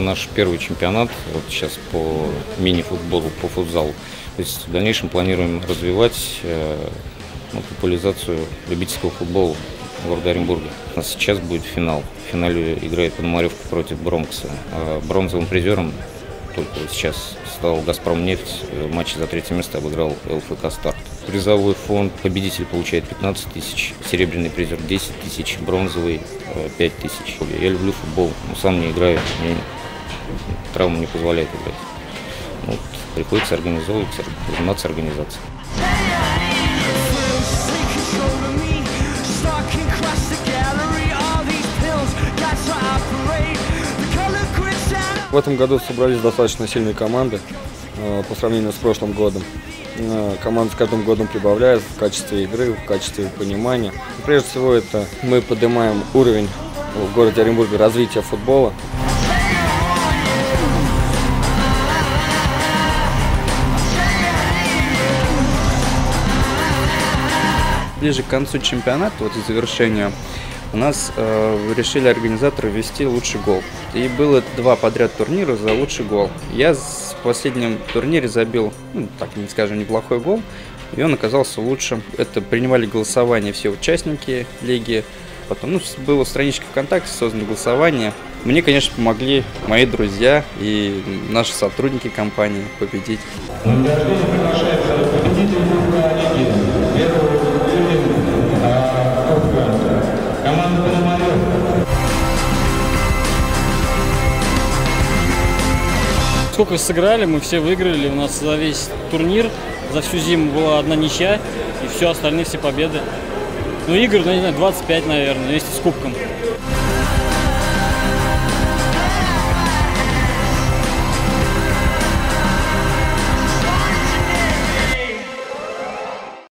наш первый чемпионат вот сейчас по мини-футболу, по футзалу. То есть в дальнейшем планируем развивать э, ну, популяризацию любительского футбола Оренбурге. У нас сейчас будет финал. В финале играет Пономаревка против Бронкса. А бронзовым призером только сейчас стал «Газпром нефть». В матче за третье место обыграл ЛФК «Старт». Призовой фонд победитель получает 15 тысяч, серебряный призер 10 тысяч, бронзовый 5 тысяч. Я люблю футбол, но сам не играю, мне травма не позволяет играть. Вот, приходится организовывать, заниматься организацией. В этом году собрались достаточно сильные команды э, по сравнению с прошлым годом. Э, команда с каждым годом прибавляет в качестве игры, в качестве понимания. Прежде всего, это мы поднимаем уровень в городе Оренбурге развития футбола. Ближе к концу чемпионата, вот и завершению, у нас э, решили организаторы ввести лучший гол. И было два подряд турнира за лучший гол. Я в последнем турнире забил, ну, так не скажем, неплохой гол, и он оказался лучшим. Это принимали голосование все участники лиги. Потом ну, было страничка ВКонтакте, создано голосование. Мне, конечно, помогли мои друзья и наши сотрудники компании победить. Сколько сыграли, мы все выиграли. У нас за весь турнир, за всю зиму была одна ничья, и все остальные все победы. Ну, игр, ну, не знаю, 25, наверное, вместе с кубком.